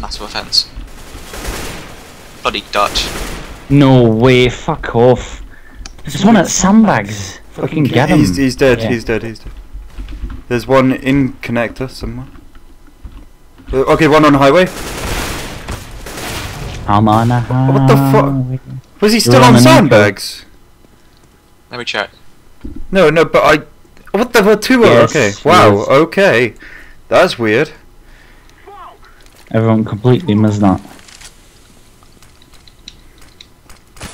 Massive offence. Bloody Dutch. No way, fuck off. There's one at sandbags. Fucking get him. He's, he's dead, Yeah. he's dead, he's dead. There's one in connector somewhere. Uh, okay, one on highway. I'm on a What the fuck? Was he You're still on on sandbags? Let me check. No, no, but I. What the fuck? Two are Yes, okay. Wow, is. okay. That's weird. Everyone completely missed that.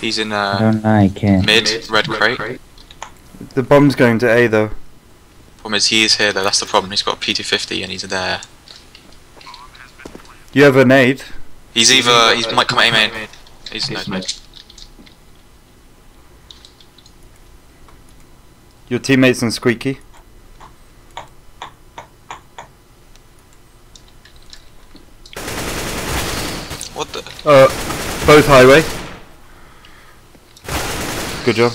He's in I uh, don't like it. mid, red crate. The bomb's going to A though. Problem is, he is here though. That's the problem. He's got a P250 and he's there. You have a nade. He's either he might come A main. He's no mid. Your teammates and Squeaky. What the? Uh, both highway. Good job.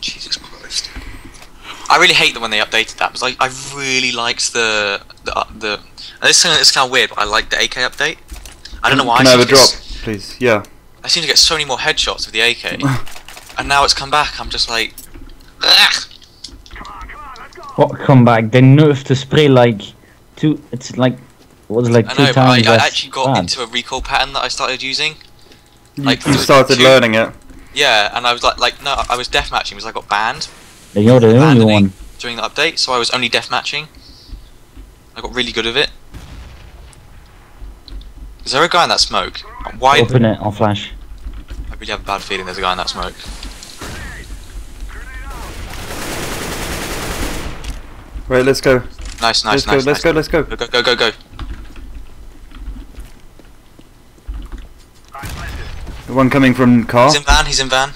Jesus Christ. I really hate that when they updated that because I, I really liked the the uh, the. And this is kind of weird, but I like the AK update. I don't know why. Can I have a drop, please? Yeah. I seem to get so many more headshots with the AK, and now it's come back. I'm just like, Ugh. What comeback? They nerfed the spray like two. It's like what was it, like I two know, but I, I actually got bad. into a recoil pattern that I started using. You, Like, you two- started two- learning it. Yeah, and I was like, like no, I was death matching because I got banned Then You're the only one. during the update, so I was only death matching. I got really good at it. Is there a guy in that smoke? Why? Open it. I'll flash. I really have a bad feeling there's a guy in that smoke. Right, let's go. Nice, nice, let's nice, nice. go. Let's go. Let's go. Go, go, go, go, go. The one coming from car. He's in van, he's in van.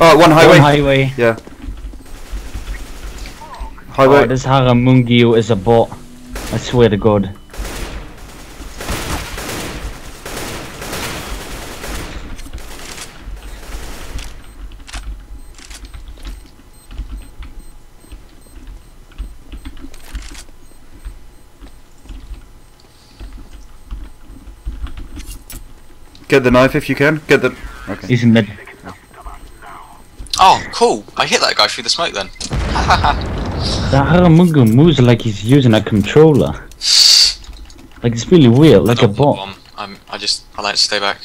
Oh, one highway. One highway. yeah. Highway. Oh, this Haramungio is a bot. I swear to God. Get the knife if you can. Get the. Okay. He's in mid. Oh, cool. I hit that guy through the smoke then. The Haramungio moves like he's using a controller. Like it's really weird, like a don't bot. bomb. I'm, I just, I like to stay back.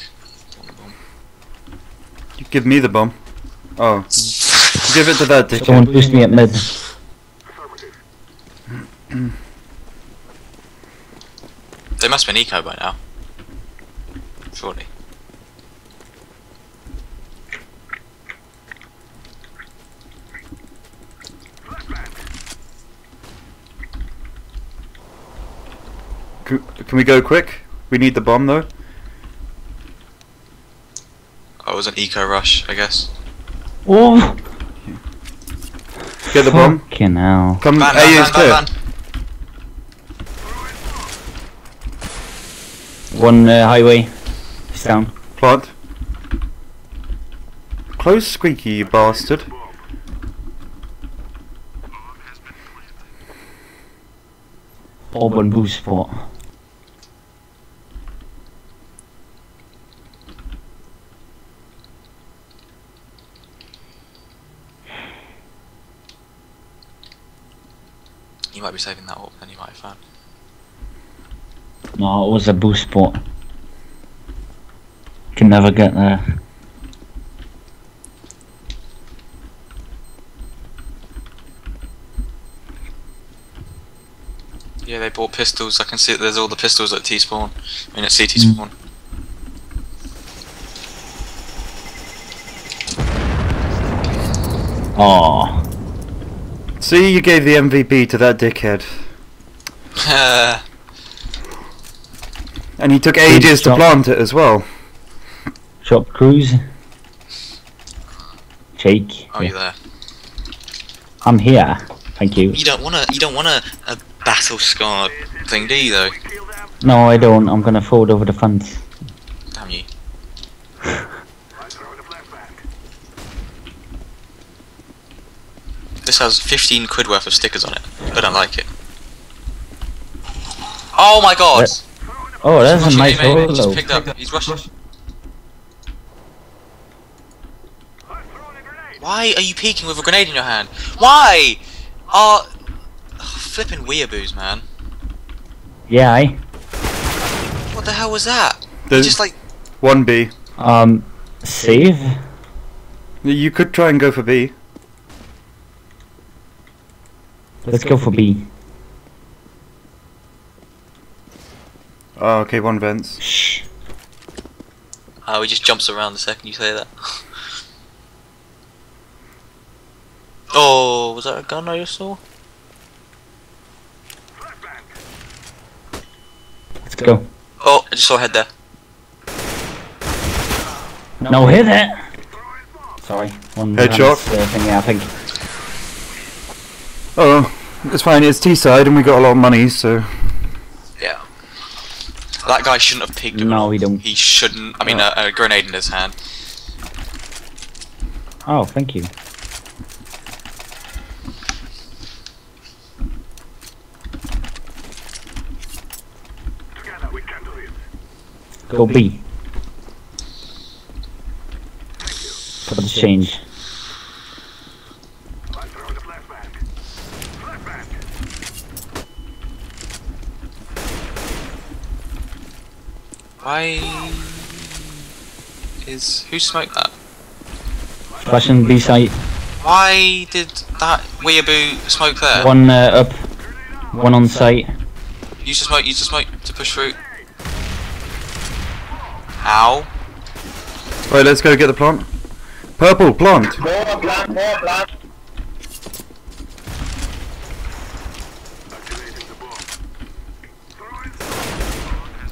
Don't want the bomb. You give me the bomb. Oh. Give it to that Someone dickhead. boost me at mid. They must be an eco by now. Surely. Can, can we go quick? We need the bomb though. Oh, it was an eco rush, I guess. Oh! Get the bomb. Fucking hell. Come. Van, A van, is van, van, van. One uh, highway. He's down. Plant. Close squeaky, you bastard. Auburn boost spot. You might be saving that up, then you might have found. No, it was a boost spot. Can never get there. Yeah, they bought pistols. I can see that there's all the pistols at T spawn. I mean, at CT Mm. spawn. Oh, See, you gave the MVP to that dickhead, and he took ages to plant it as well. shop cruise. Jake. oh, you're there. I'm here. Thank you. You don't want to. You don't want a, a uh, battle scar thing, do you? Though. No, I don't. I'm gonna fold over the fence. Damn you. This has 15 quid worth of stickers on it. I don't like it. Oh my god! That- Oh, that's a Russian nice mate, mate, Just picked up. He's Russian. Why are you peeking with a grenade in your hand? Why? Oh, flipping weeaboos, man. Yeah, I. What the hell was that? There's just like one B. Um, save? You could try and go for B. Let's go for B. Oh, okay, one vents. Shh. Oh, he just jumps around the second you say that. oh, was that a gun I just saw? Let's go. Oh, I just saw a head there. No, hit it! Sorry. One Headshot. hand's, Uh, thingy, I think. Oh, it's fine. It's T side, and we got a lot of money, so Yeah. That guy shouldn't have picked him. No, we don't. He shouldn't. I mean, a, a grenade in his hand. Oh, thank you. Go B. For the change. Why is who smoked that? Russian B site. Why did that weeaboo smoke there? One uh, up. One on site. Use the smoke. Use the smoke to push through. Ow. right. Let's go get the plant. Purple plant.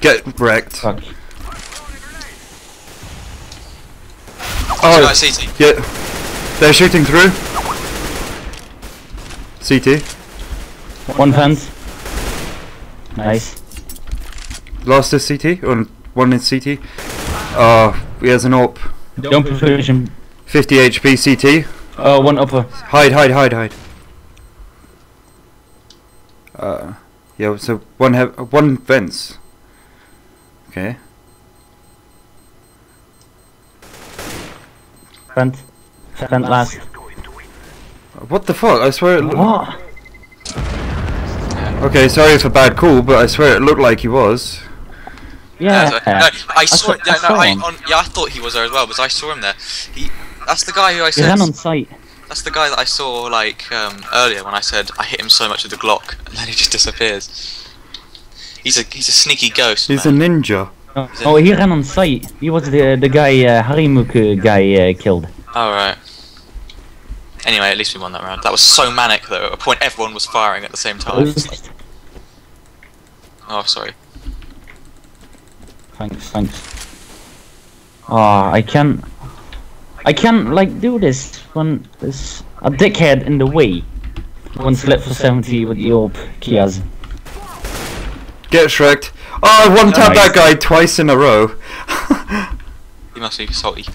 Get wrecked. Fuck. Oh. Oh, CT. yeah. They're shooting through. CT. One fence. Nice. Last is CT, or one is CT. Oh, he has an AWP. Don't push him. 50 HP CT. Oh, one upper. Hide, hide, hide, hide. Uh, yeah. So one have one vents. Okay. Front. Front last. What the fuck? I swear. It What? okay, sorry for bad call, but I swear it looked like he was. Yeah. no, I saw. saw- yeah, I no, saw I, on, yeah, I thought he was there as well, because I saw him there. He. That's the guy who I He said. ran on site. That's the guy that I saw like um, earlier when I said I hit him so much with the Glock, and then he just disappears. He's a he's a sneaky ghost. He's a ninja. Oh, oh, he ran on sight. He was the the guy uh, Harimuk uh, guy uh, killed. All right. Anyway, at least we won that round. That was so manic though. At a point, everyone was firing at the same time. Oh, sorry. Thanks, thanks. Oh, I can't. I can't like do this when there's a dickhead in the way. One slip for 70 with the AWP Kias. Get shreked. Oh, I one tapped Nice. that guy twice in a row. He must be salty.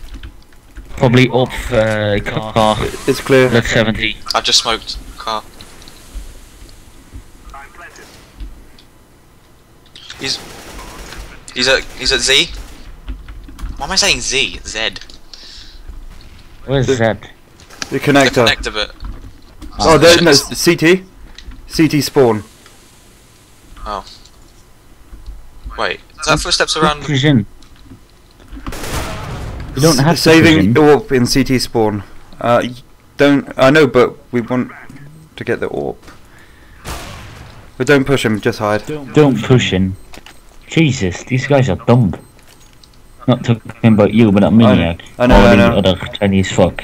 Probably AWP uh, car. it's clear. That's 70. I've just smoked car. He's he's at he's at Z. Why am I saying Z? Z. Where's The- that? The The connector. connector bit. Oh, there, no, CT. CT spawn. Wait, is that footsteps around? Push in. You don't have saving push in. In CT spawn. Uh, don't. I know, but we want to get the AWP. But don't push him. Just hide. Don't push him. Jesus, these guys are dumb. Not talking about you, but that maniac. I know, Or I the know. other Chinese fuck.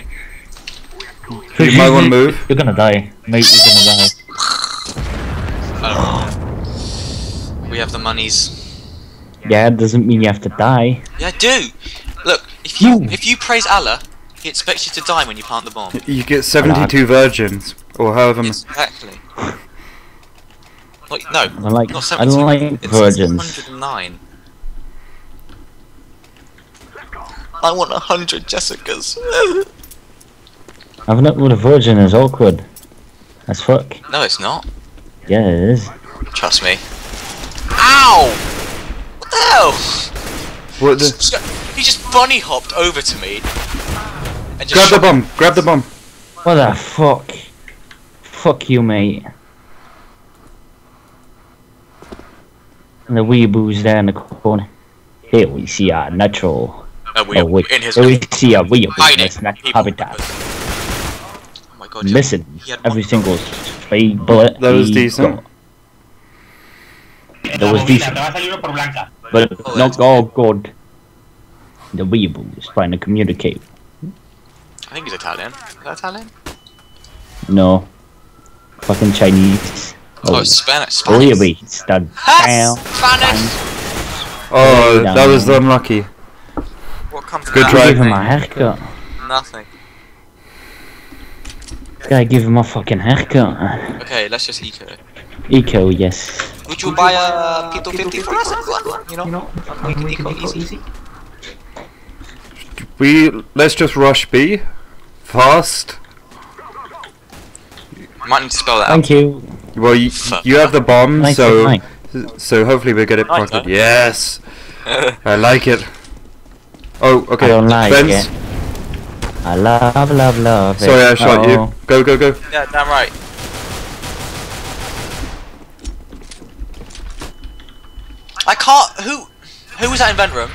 You might want to move. You're gonna die. Mate, you're gonna die. We have the monies. Yeah, it doesn't mean you have to die. Yeah, I do. Look, if you No. if you praise Allah, He expects you to die when you plant the bomb. You get 72 virgins, or however. m- Exactly. Like, no, I like, not I 72. like it's virgins. 109. I want 100 Jessicas. Having it with a virgin is awkward. as fuck. No, it's not. Yeah, it is. Trust me. Ow! What hell? What the? He just bunny hopped over to me. And just Grab the bomb. Grab the bomb. What the fuck? Fuck you, mate. And the weeaboos there in the corner. Here we see our natural. No, we oh, wait. in his Here we see our weeaboo hiding. in its natural people. habitat. Oh my god. yeah. Missing He had every one- single stray bullet. That was decent. got. La was decent. Te va a salir uno por blanca. But Oh, not that's- oh god. The weeaboo is trying to communicate. I think he's Italian. Is that Italian? No. Fucking Chinese. Oh, oh it's Spanish. Spanish. Weeaboos. The Ha! damn. Spanish. Oh, that was unlucky. What comes Good of try. that? Give him a haircut. Nothing. Gotta give him a fucking haircut. Okay, let's just eco. Eco, yes. Would you buy a P250 for us? You know, we can eco easy. We let's just rush B, fast. Might need to spell that out. Thank you. Well, you, you have the bomb, Nice so tonight. so hopefully we get it Nice, properly. huh? Yes, I like it. Oh, okay. I don't like Spence, it. I love, love, love sorry it. I shot Oh. you. Go, go, go. yeah, damn right. I can't. Who? Who was that in vent room?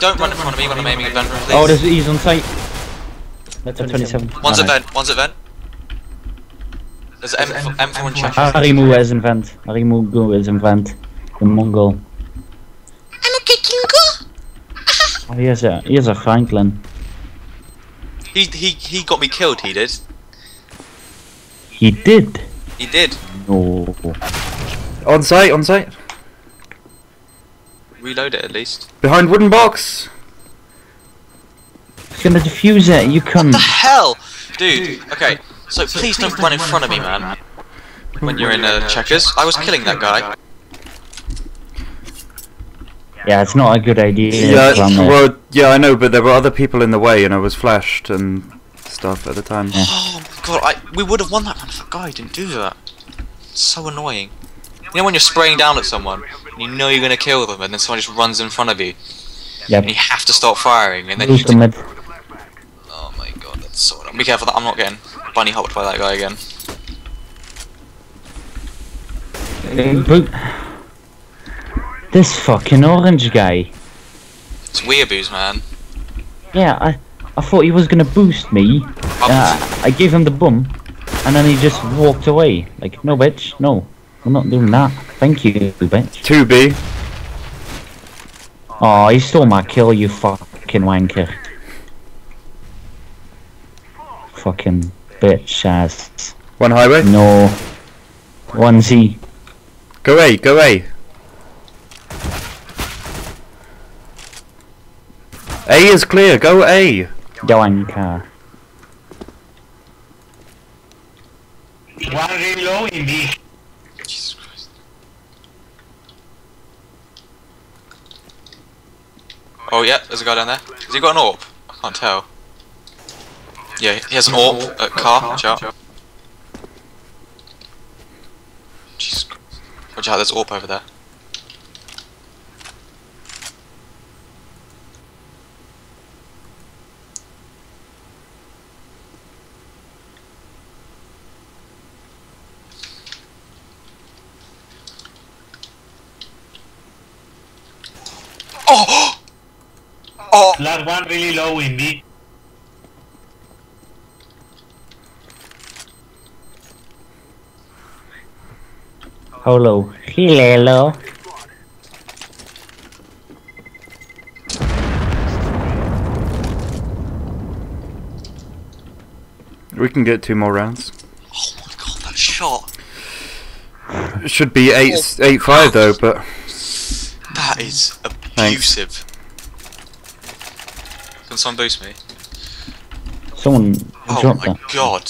Don't run in front of me when I'm aiming at vent room, please. Oh, there's, he's on site. That's a 27. One's Oh, at vent. One's at vent. There's an M M4 in check. Harimu is in vent. Harimu Gu is in vent. The Mongol. I'm a Kinko. Oh, he has a, he has a Franklin. He he he got me killed. He did. He did. He did. No. On site, on site. Reload it at least. Behind wooden box. He's gonna defuse it, you come. The hell, dude. Okay, so please don't run in front of me, man. When you're in uh, checkers, I was killing that guy. Yeah, it's not a good idea. Yeah, to run there. well, yeah, I know, but there were other people in the way, and I was flashed and stuff at the time. Yeah. Oh my god, I we would have won that one if that guy didn't do that. It's so annoying. You know when you're spraying down at someone, and you know you're gonna kill them, and then someone just runs in front of you, Yep. and you have to stop firing, and then you. Boost the mid. Oh my god, that's so annoying. Be careful that I'm not getting bunny hopped by that guy again. This fucking orange guy. It's weeaboos, man. Yeah, I, I thought he was gonna boost me. Uh, I gave him the bum, and then he just walked away. Like, no, bitch, no, I'm not doing that. Thank you, bitch. 2B. Oh, you stole my kill, you fucking wanker. Fucking bitch ass. One highway. No. One Z. Go A, go A. A is clear, go A. Wanker. One really low in B. Jesus Christ. Oh yeah, there's a guy down there. Has he got an orb? I can't tell. Yeah, he has an orb at car. Watch out. Jesus Christ. Watch out, there's orb over there. Oh! Oh! Last really low in B. Hello. Hello. We can get two more rounds. Oh my god, that shot! It should be 8 8 5 though, but That is abusive. Can someone boost me? Someone Oh dropped my that. god.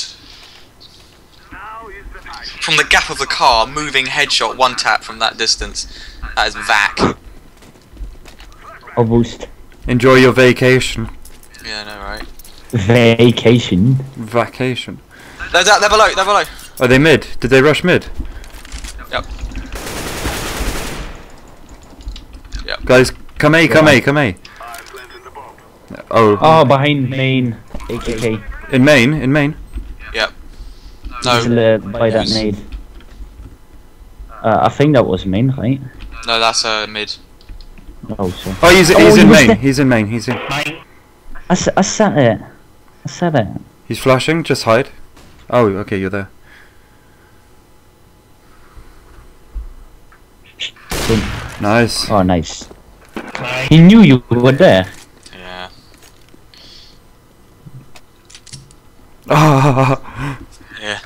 From the gap of the car, moving headshot, one tap from that distance. That is vac. Oh, boost. enjoy your vacation. Yeah, I know, right? Vacation. Vacation. They're, they're they're below. They're below. Are they mid? Did they rush mid? Yep. Yep. Guys, come A, come A, come A. Oh, Oh, behind main. AKK. in main, in main. He's No, uh, by that nade. Uh, I think that was main, right? no, that's uh, mid. Oh, so. Oh, he's, Oh, he's he in was main. there. He's in main. He's in. Mine. I, s- I said it. I said it. He's flashing. Just hide. Oh, okay, you're there. Boom. Nice. Oh, nice. He knew you were there. Yeah. Oh, Yeah.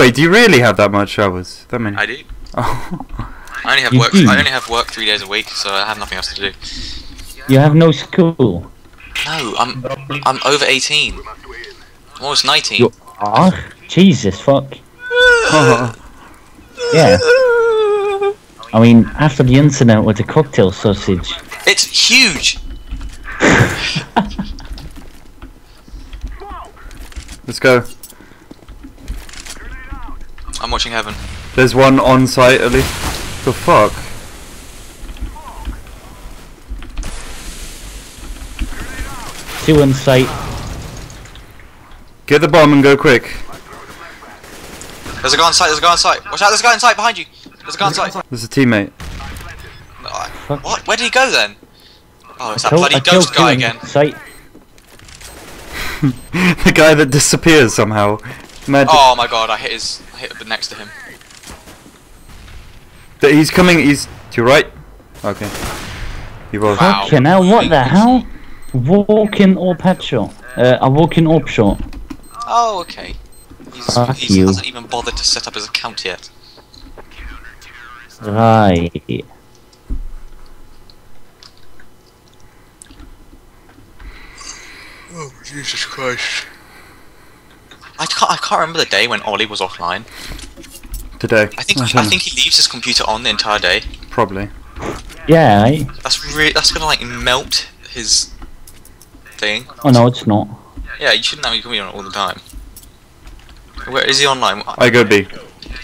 Wait, do you really have that much hours? That many? I do. Oh. I only have You work. do? I only have work three days a week, so I have nothing else to do. You have no school. No, I'm I'm over 18. I'm almost 19. You are? Jesus, fuck. Oh. Yeah. I mean, after the incident with the cocktail sausage. It's huge. Let's go. I'm watching heaven. There's one on site at least. The fuck? Two in sight. Get the bomb and go quick. There's a guy on site. There's a guy on site. Watch out! There's a guy on site behind you. There's a guy on site. There's a teammate. Fuck. what? Where did he go then? Oh, it's that bloody I ghost guy again. Sight. the guy that disappears somehow. Mad. Oh my god! I hit his. I hit next to him. Th- He's coming. He's to your right. Okay. He was. Wow. Fucking hell, what the hell? Walking up headshot. Uh, a walking up shot. Oh, okay. He's, Fuck he's you. hasn't even bothered to set up his account yet. Right. Oh Jesus Christ! I can't. I can't remember the day when Ollie was offline. Today. I think. don't I think he leaves his computer on the entire day. Probably. Yeah, right? That's really. That's gonna like melt his thing. Oh no, it's not. Yeah, you shouldn't have your computer on all the time. Where is he online? I go B.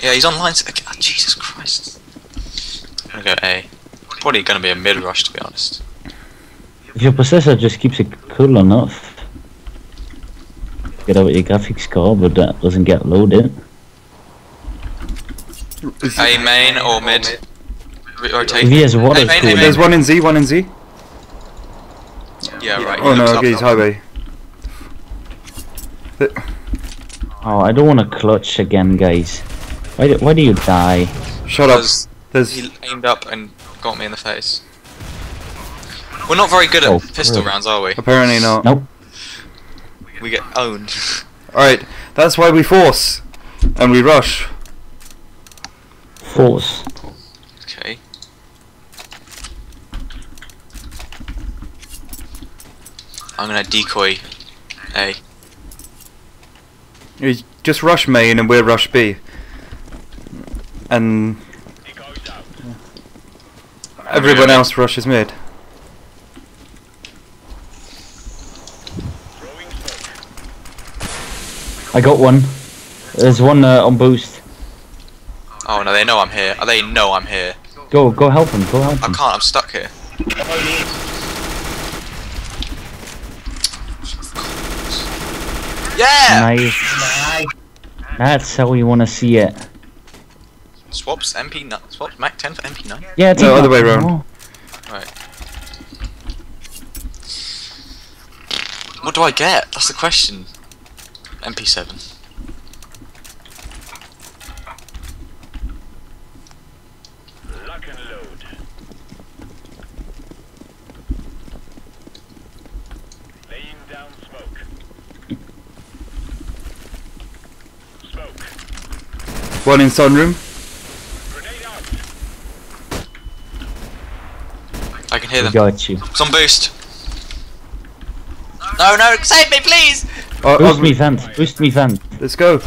Yeah, he's online. s- ah, Jesus Christ. I'm gonna go A. Probably gonna be a mid rush to be honest. If your processor just keeps it cool enough, get out your graphics card, but that doesn't get loaded. A main or mid. Ro- Rotate. If he has water Hey, mate, hey, cooling. There's one in Z. One in Z. Yeah, right. Oh no. looks up Okay, he's now. highway. oh, I don't want to clutch again, guys. Why do, why do you die? Shut up. There's. he aimed up and got me in the face. We're not very good at Oh, pistol really? rounds, are we? Apparently not. Nope. We get owned. Alright, that's why we force. And we rush. Force. okay. I'm gonna decoy A. You just rush main and we'll rush B. And everyone else rushes mid. I got one. There's one uh, on boost. Oh no, they know I'm here. They know I'm here. Go, go help him. Go help I can't. I'm stuck here. Yeah. Nice. That's how we want to see it. Swaps MP. nine- Swaps Mac 10 for MP9. Yeah, No, take other that. way round. Oh. What do I get? That's the question. MP7. Lock and load. Laying down smoke. Smoke. One in sunroom. Grenade. I can hear We them. got you. It's on boost. No, no, save me, please! Oh, Boost oh, me vent. Boost me vent. let's go.